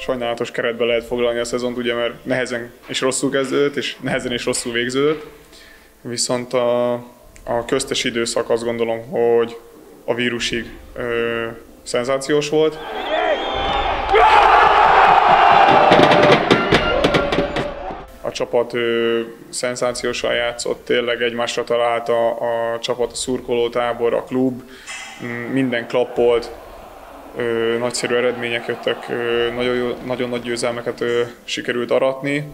sajnálatos keretbe lehet foglalni a szezont, ugye, mert nehezen és rosszul kezdődött, és nehezen és rosszul végződött. Viszont a, a köztes időszak azt gondolom, hogy a vírusig ö, szenzációs volt. A csapat ö, szenzációsan játszott, tényleg egymásra talált a, a csapat, a szurkolótábor, a klub, minden klappolt, ö, nagyszerű eredmények jöttek, ö, nagyon, jó, nagyon nagy győzelmeket ö, sikerült aratni.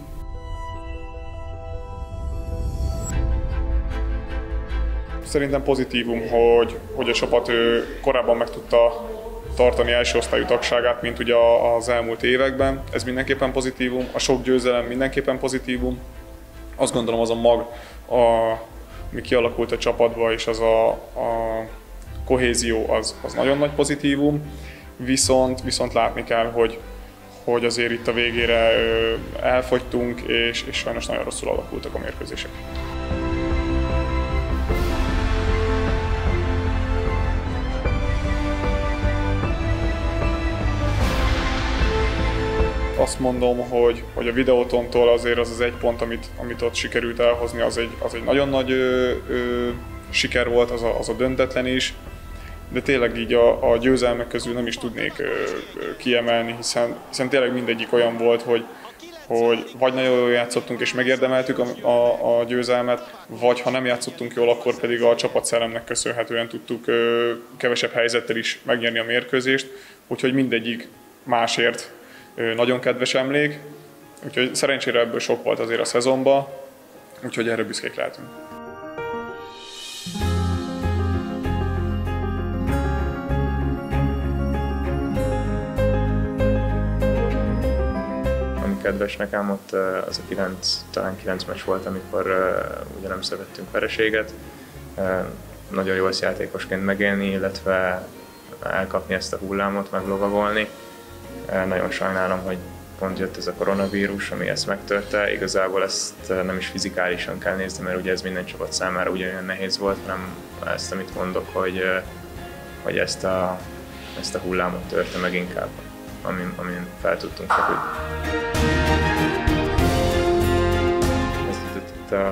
Szerintem pozitívum, hogy, hogy a csapat ö, korábban meg tudta tartani első osztályú tagságát, mint ugye az elmúlt években. Ez mindenképpen pozitívum, a sok győzelem mindenképpen pozitívum. Azt gondolom az a mag, a, mi kialakult a csapatba, és az a, a kohézió az, az nagyon nagy pozitívum, viszont, viszont látni kell, hogy, hogy azért itt a végére elfogytunk, és, és sajnos nagyon rosszul alakultak a mérkőzések. azt mondom, hogy, hogy a videótontól azért az az egy pont, amit, amit ott sikerült elhozni, az egy, az egy nagyon nagy ö, ö, siker volt, az a, az a döntetlen is, de tényleg így a, a győzelmek közül nem is tudnék ö, kiemelni, hiszen, hiszen tényleg mindegyik olyan volt, hogy, hogy vagy nagyon jól játszottunk és megérdemeltük a, a, a győzelmet, vagy ha nem játszottunk jól, akkor pedig a csapatszellemnek köszönhetően tudtuk ö, kevesebb helyzettel is megnyerni a mérkőzést, úgyhogy mindegyik másért ö, nagyon kedves emlék, úgyhogy szerencsére ebből sok volt azért a szezonban, úgyhogy erre büszkék lehetünk. Kedves nekem, ott az a 9, talán 9 meccs volt, amikor ugye nem szövettünk vereséget. Nagyon jó az játékosként megélni, illetve elkapni ezt a hullámot, meglovagolni. Nagyon sajnálom, hogy pont jött ez a koronavírus, ami ezt megtörte. Igazából ezt nem is fizikálisan kell nézni, mert ugye ez minden csapat számára ugyanolyan nehéz volt, hanem ezt, amit mondok, hogy, hogy ezt, a, ezt a hullámot törte meg inkább amin, amin fel tudtunk feküdni. Ez itt a,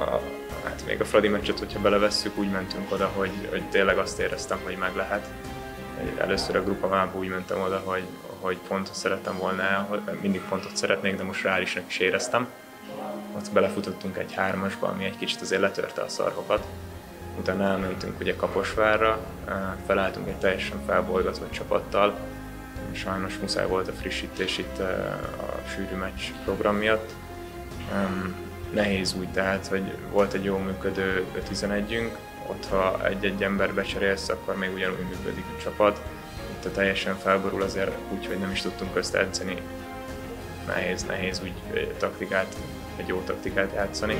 a, hát még a Fradi meccset, hogyha belevesszük, úgy mentünk oda, hogy, hogy tényleg azt éreztem, hogy meg lehet. Először a grupamába úgy mentem oda, hogy, hogy pontot szerettem volna, mindig pontot szeretnék, de most reálisnak is éreztem. Ott belefutottunk egy hármasba, ami egy kicsit azért letörte a szarvokat. Utána elmentünk ugye Kaposvárra, felálltunk egy teljesen felbolgatott csapattal, sajnos muszáj volt a frissítés itt eh, a sűrű meccs program miatt. Nehéz úgy tehát, hogy volt egy jó működő 11-ünk, ott ha egy-egy ember becserélsz, akkor még ugyanúgy működik a csapat. Itt a teljesen felborul azért úgy, hogy nem is tudtunk közt edzeni. Nehéz, nehéz úgy egy taktikát, egy jó taktikát játszani.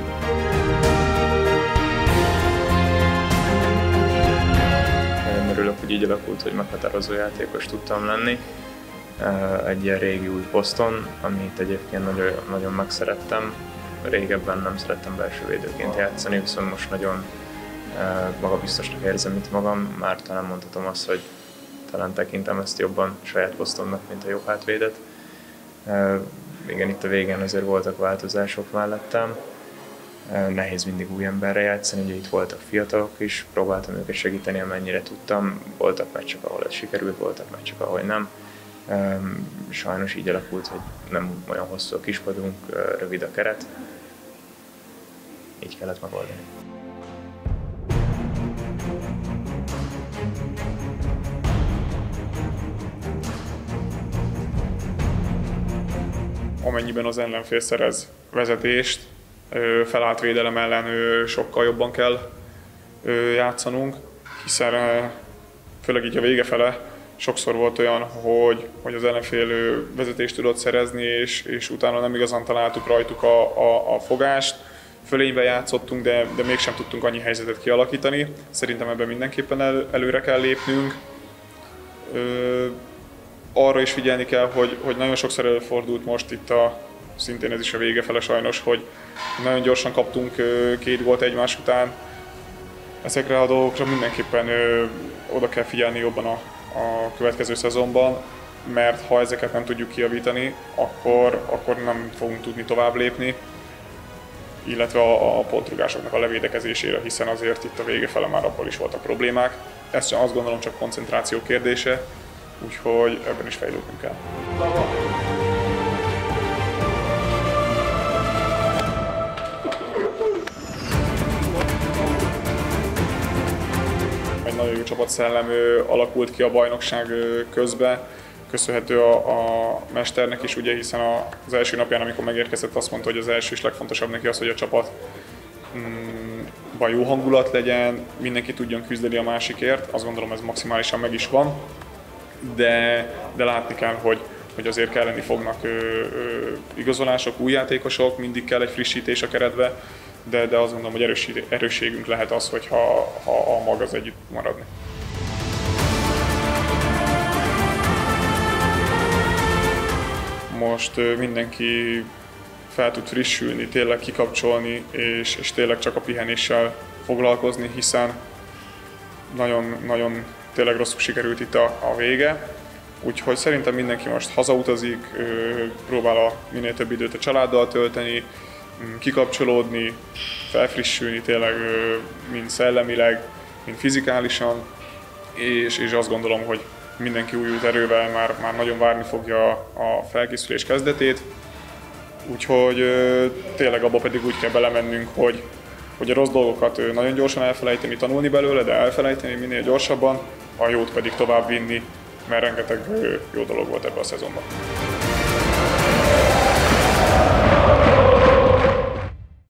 Örülök, hogy így alakult, hogy meghatározó játékos tudtam lenni egy ilyen régi új poszton, amit egyébként nagyon, nagyon megszerettem. Régebben nem szerettem belső védőként játszani, viszont most nagyon magabiztosnak érzem itt magam, már talán mondhatom azt, hogy talán tekintem ezt jobban saját posztomnak, mint a jobb hátvédet. Igen, itt a végén azért voltak változások mellettem, nehéz mindig új emberre játszani, ugye itt voltak fiatalok is, próbáltam őket segíteni, amennyire tudtam, voltak meccsek, ahol ez sikerült, voltak meccsek, ahol nem. Sajnos így alakult, hogy nem olyan hosszú a kispadunk, rövid a keret, így kellett megoldani. Amennyiben az ellenfél szerez vezetést, felállt védelem ellen sokkal jobban kell játszanunk, hiszen főleg így a vége fele sokszor volt olyan, hogy, hogy az ellenfél vezetést tudott szerezni, és, és utána nem igazán találtuk rajtuk a, a, a fogást. Fölénybe játszottunk, de, de mégsem tudtunk annyi helyzetet kialakítani. Szerintem ebben mindenképpen el, előre kell lépnünk. Ö, arra is figyelni kell, hogy, hogy nagyon sokszor előfordult most itt a, szintén ez is a vége fele sajnos, hogy nagyon gyorsan kaptunk két gólt egymás után. Ezekre a dolgokra mindenképpen oda kell figyelni jobban a, a következő szezonban. mert ha ezeket nem tudjuk kiavítani, akkor, akkor nem fogunk tudni tovább lépni, illetve a, a pontrugásoknak a levédekezésére, hiszen azért itt a vége fele már abból is voltak problémák. Ez csak azt gondolom csak koncentráció kérdése, úgyhogy ebben is fejlődnünk kell. Egy nagyon jó csapatszellem alakult ki a bajnokság közben, köszönhető a, a mesternek is, ugye, hiszen az első napján, amikor megérkezett, azt mondta, hogy az első és legfontosabb neki az, hogy a csapat mm, jó hangulat legyen, mindenki tudjon küzdeni a másikért, azt gondolom ez maximálisan meg is van, de, de látni kell, hogy, hogy azért kelleni fognak ö, ö, igazolások, új játékosok, mindig kell egy frissítés a keretbe, de, de azt gondolom, hogy erősség, erősségünk lehet az, hogyha ha a mag az együtt maradni. Most mindenki fel tud frissülni, tényleg kikapcsolni, és, és tényleg csak a pihenéssel foglalkozni, hiszen nagyon, nagyon tényleg rosszul sikerült itt a, a vége. Úgyhogy szerintem mindenki most hazautazik, próbál a minél több időt a családdal tölteni, kikapcsolódni, felfrissülni tényleg mind szellemileg, mind fizikálisan, és, és azt gondolom, hogy mindenki új erővel már, már nagyon várni fogja a felkészülés kezdetét. Úgyhogy tényleg abba pedig úgy kell belemennünk, hogy, hogy a rossz dolgokat nagyon gyorsan elfelejteni, tanulni belőle, de elfelejteni minél gyorsabban, a jót pedig tovább vinni, mert rengeteg jó dolog volt ebben a szezonban.